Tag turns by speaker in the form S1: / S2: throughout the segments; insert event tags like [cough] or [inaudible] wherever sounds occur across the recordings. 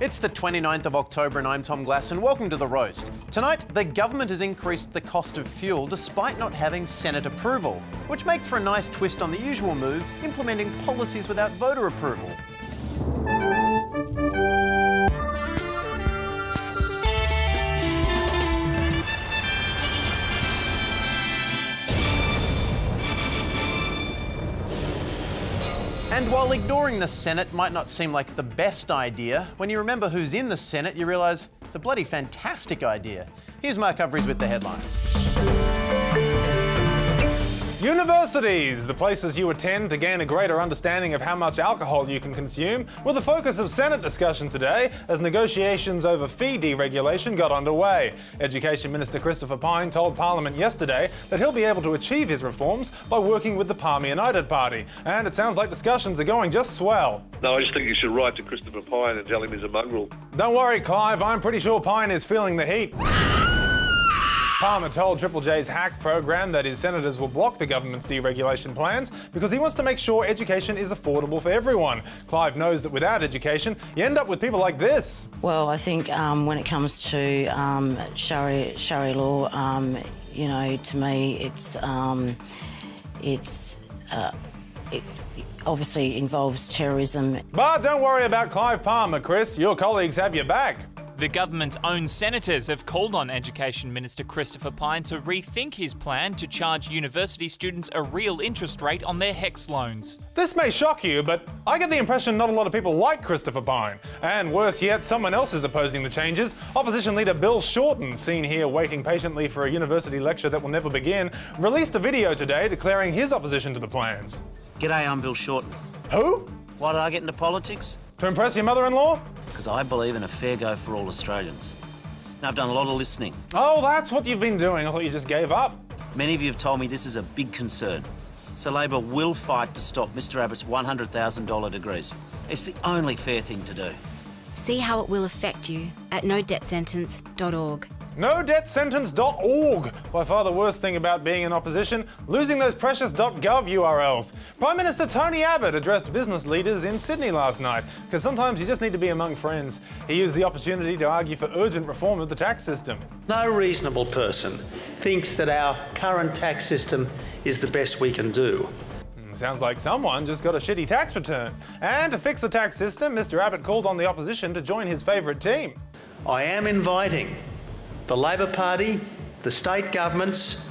S1: It's the 29th of October and I'm Tom Glass and welcome to The Roast. Tonight, the government has increased the cost of fuel despite not having Senate approval, which makes for a nice twist on the usual move, implementing policies without voter approval. And while ignoring the Senate might not seem like the best idea, when you remember who's in the Senate, you realise it's a bloody fantastic idea. Here's Mark Humphries with the headlines.
S2: Universities, the places you attend to gain a greater understanding of how much alcohol you can consume, were the focus of Senate discussion today as negotiations over fee deregulation got underway. Education Minister Christopher Pyne told Parliament yesterday that he'll be able to achieve his reforms by working with the Palmer United Party. And it sounds like discussions are going just swell.
S3: No, I just think you should write to Christopher Pyne and tell him he's a mongrel.
S2: Don't worry, Clive, I'm pretty sure Pyne is feeling the heat. Palmer told Triple J's hack program that his senators will block the government's deregulation plans because he wants to make sure education is affordable for everyone. Clive knows that without education, you end up with people like this.
S4: Well, I think um, when it comes to um, Sharia, Sharia law, um, you know, to me, it's um, it's uh, it obviously involves terrorism.
S2: But don't worry about Clive Palmer, Chris. Your colleagues have your back.
S5: The government's own senators have called on Education Minister Christopher Pyne to rethink his plan to charge university students a real interest rate on their HECS loans.
S2: This may shock you, but I get the impression not a lot of people like Christopher Pyne. And worse yet, someone else is opposing the changes. Opposition leader Bill Shorten, seen here waiting patiently for a university lecture that will never begin, released a video today declaring his opposition to the plans.
S6: G'day, I'm Bill Shorten.
S2: Who?
S6: Why did I get into politics?
S2: To impress your mother-in-law?
S6: Because I believe in a fair go for all Australians. Now, I've done a lot of listening.
S2: Oh, that's what you've been doing. I thought you just gave up.
S6: Many of you have told me this is a big concern. So Labor will fight to stop Mr Abbott's $100,000 degrees. It's the only fair thing to do.
S7: See how it will affect you at nodebtsentence.org.
S2: NoDebtSentence.org. By far the worst thing about being in opposition, losing those precious .gov URLs. Prime Minister Tony Abbott addressed business leaders in Sydney last night, because sometimes you just need to be among friends. He used the opportunity to argue for urgent reform of the tax system.
S8: No reasonable person thinks that our current tax system is the best we can do.
S2: Hmm, sounds like someone just got a shitty tax return. And to fix the tax system, Mr Abbott called on the opposition to join his favourite team.
S8: I am inviting the Labor Party, the state governments,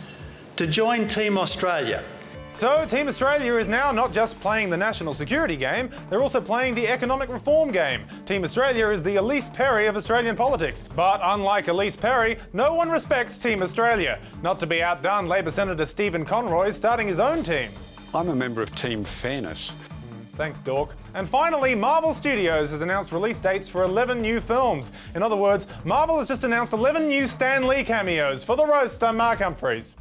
S8: to join Team Australia.
S2: So, Team Australia is now not just playing the national security game, they're also playing the economic reform game. Team Australia is the Ellyse Perry of Australian politics. But unlike Ellyse Perry, no one respects Team Australia. Not to be outdone, Labor Senator Stephen Conroy is starting his own team.
S9: I'm a member of Team Fairness.
S2: Thanks, Dork. And finally, Marvel Studios has announced release dates for 11 new films. In other words, Marvel has just announced 11 new Stan Lee cameos. For the roast, I'm Mark Humphries.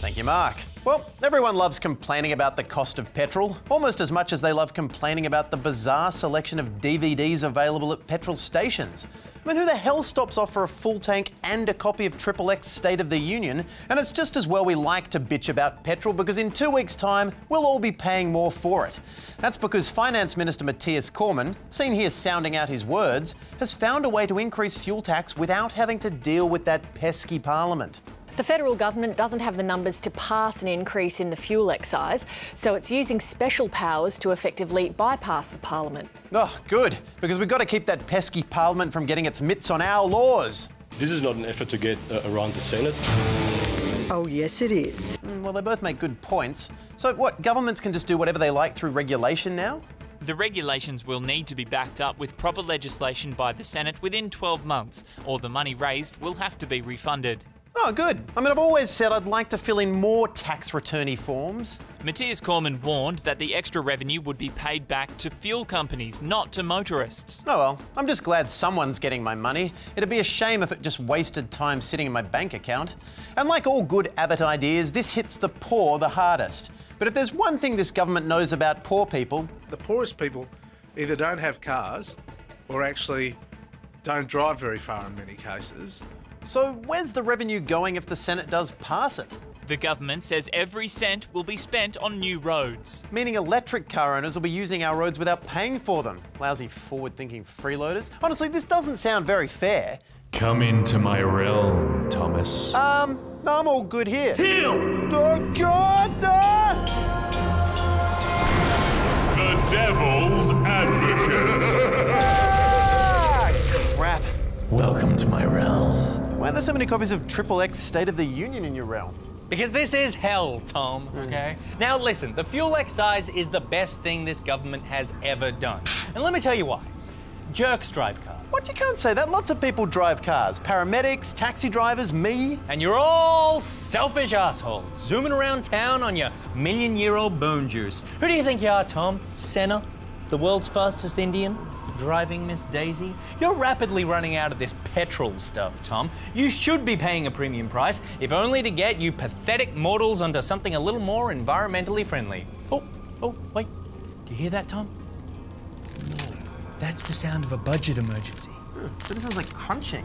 S1: Thank you, Mark. Well, everyone loves complaining about the cost of petrol, almost as much as they love complaining about the bizarre selection of DVDs available at petrol stations. I mean, who the hell stops off for a full tank and a copy of Triple X State of the Union? And it's just as well we like to bitch about petrol because in two weeks' time, we'll all be paying more for it. That's because Finance Minister Matthias Cormann, seen here sounding out his words, has found a way to increase fuel tax without having to deal with that pesky parliament.
S10: The federal government doesn't have the numbers to pass an increase in the fuel excise, so it's using special powers to effectively bypass the parliament.
S1: Oh, good, because we've got to keep that pesky parliament from getting its mitts on our laws.
S11: This is not an effort to get uh, around the Senate.
S12: Oh, yes, it is.
S1: Mm, well, they both make good points. So, what, governments can just do whatever they like through regulation now?
S5: The regulations will need to be backed up with proper legislation by the Senate within 12 months, or the money raised will have to be refunded.
S1: Oh, good. I mean, I've always said I'd like to fill in more tax returnee forms.
S5: Matthias Cormann warned that the extra revenue would be paid back to fuel companies, not to motorists.
S1: Oh well, I'm just glad someone's getting my money. It'd be a shame if it just wasted time sitting in my bank account. And like all good Abbott ideas, this hits the poor the hardest. But if there's one thing this government knows about poor people,
S13: the poorest people either don't have cars or actually don't drive very far in many cases.
S1: So where's the revenue going if the Senate does pass it?
S5: The government says every cent will be spent on new roads.
S1: Meaning electric car owners will be using our roads without paying for them. Lousy forward thinking freeloaders. Honestly, this doesn't sound very fair.
S14: Come into my realm, Thomas.
S1: Um, I'm all good here.
S14: Heal!
S1: Oh, God!
S14: The Devil's Advocate. [laughs]
S1: Ah, crap.
S14: Welcome to my realm.
S1: Why are there so many copies of Triple X State of the Union in your realm?
S15: Because this is hell, Tom, hmm. okay? Now listen, the fuel excise is the best thing this government has ever done. And let me tell you why. Jerks drive cars.
S1: What? You can't say that. Lots of people drive cars. Paramedics, taxi drivers, me.
S15: And you're all selfish assholes, zooming around town on your million year old bone juice. Who do you think you are, Tom? Senna? The world's fastest Indian? Driving Miss Daisy? You're rapidly running out of this petrol stuff, Tom. You should be paying a premium price, if only to get you pathetic mortals onto something a little more environmentally friendly. Oh, oh, wait. Do you hear that, Tom? That's the sound of a budget emergency.
S1: That sounds like crunching.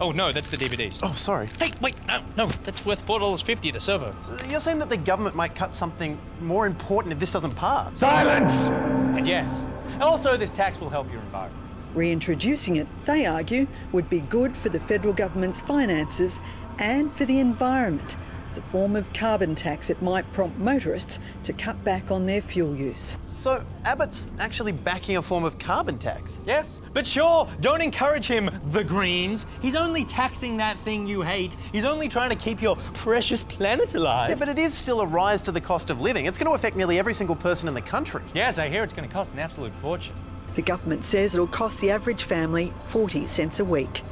S15: Oh no, that's the DVDs.
S1: Oh, sorry.
S15: Hey, wait, no, no, that's worth four dollars fifty to servo.
S1: You're saying that the government might cut something more important if this doesn't pass?
S14: Silence!
S15: And yes, also this tax will help your environment.
S12: Reintroducing it, they argue, would be good for the federal government's finances and for the environment. As a form of carbon tax, it might prompt motorists to cut back on their fuel use.
S1: So Abbott's actually backing a form of carbon tax.
S15: Yes, but sure, don't encourage him, the Greens. He's only taxing that thing you hate. He's only trying to keep your precious planet alive.
S1: Yeah, but it is still a rise to the cost of living. It's going to affect nearly every single person in the country.
S15: Yes, I hear it's going to cost an absolute fortune.
S12: The government says it'll cost the average family 40 cents a week.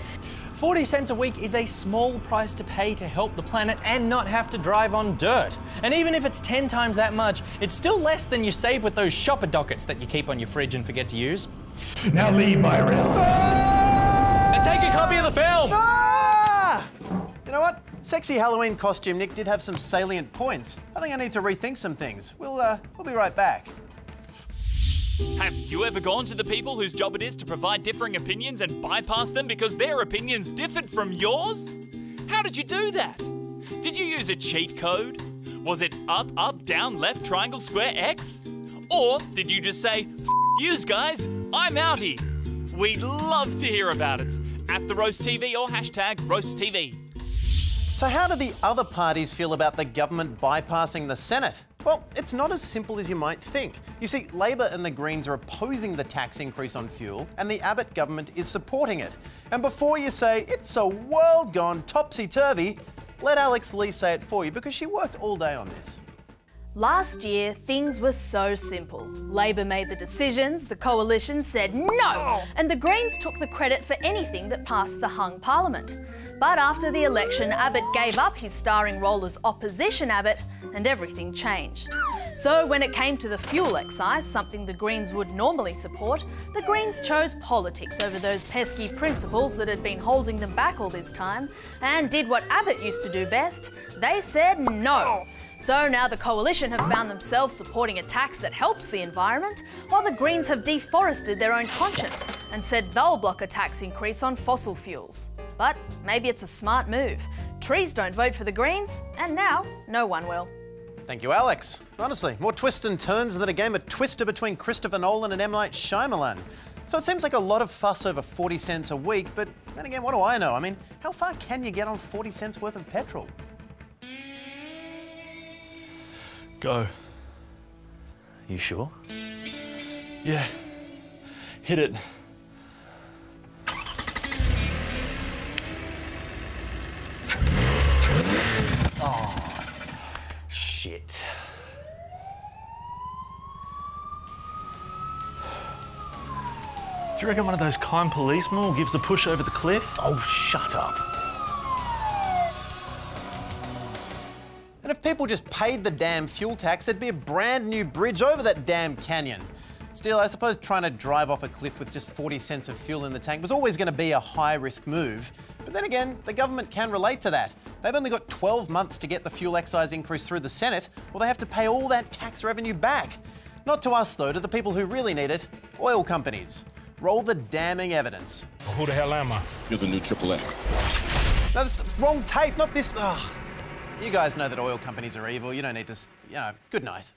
S15: 40 cents a week is a small price to pay to help the planet and not have to drive on dirt. And even if it's 10 times that much, it's still less than you save with those shopper dockets that you keep on your fridge and forget to use.
S14: Now leave my realm.
S15: And take a copy of the film!
S1: Ah! You know what? Sexy Halloween costume Nich did have some salient points. I think I need to rethink some things. We'll, uh, we'll be right back.
S5: Have you ever gone to the people whose job it is to provide differing opinions and bypass them because their opinions differed from yours? How did you do that? Did you use a cheat code? Was it up, up, down, left, triangle, square, X? Or did you just say, yous guys, I'm outie? We'd love to hear about it. At the Roast TV or hashtag Roast TV.
S1: So, how do the other parties feel about the government bypassing the Senate? Well, it's not as simple as you might think. You see, Labor and the Greens are opposing the tax increase on fuel, and the Abbott government is supporting it. And before you say it's a world gone topsy turvy, let Alex Lee say it for you because she worked all day on this.
S16: Last year, things were so simple. Labor made the decisions, the coalition said no, and the Greens took the credit for anything that passed the hung parliament. But after the election, Abbott gave up his starring role as opposition Abbott, and everything changed. So when it came to the fuel excise, something the Greens would normally support, the Greens chose politics over those pesky principles that had been holding them back all this time, and did what Abbott used to do best. They said no. So now the coalition have found themselves supporting a tax that helps the environment, while the Greens have deforested their own conscience and said they'll block a tax increase on fossil fuels. But maybe it's a smart move. Trees don't vote for the Greens, and now no one will.
S1: Thank you, Alex. Honestly, more twists and turns than a game of Twister between Christopher Nolan and M. Night Shyamalan. So it seems like a lot of fuss over 40 cents a week, but then again, what do I know? I mean, how far can you get on 40 cents worth of petrol?
S11: Go.
S15: You sure?
S11: Yeah. Hit it.
S15: Shit.
S11: Do you reckon one of those kind policemen will give us a push over the cliff?
S15: Oh, shut up.
S1: And if people just paid the damn fuel tax, there'd be a brand new bridge over that damn canyon. Still, I suppose trying to drive off a cliff with just 40 cents of fuel in the tank was always going to be a high risk move. But then again, the government can relate to that. They've only got 12 months to get the fuel excise increase through the Senate, or they have to pay all that tax revenue back. Not to us, though, to the people who really need it oil companies. Roll the damning evidence.
S17: Who the hell am I?
S18: You're the new Triple X.
S1: No, that's the wrong tape, not this. Ugh. you guys know that oil companies are evil. You don't need to, s- you know, good night.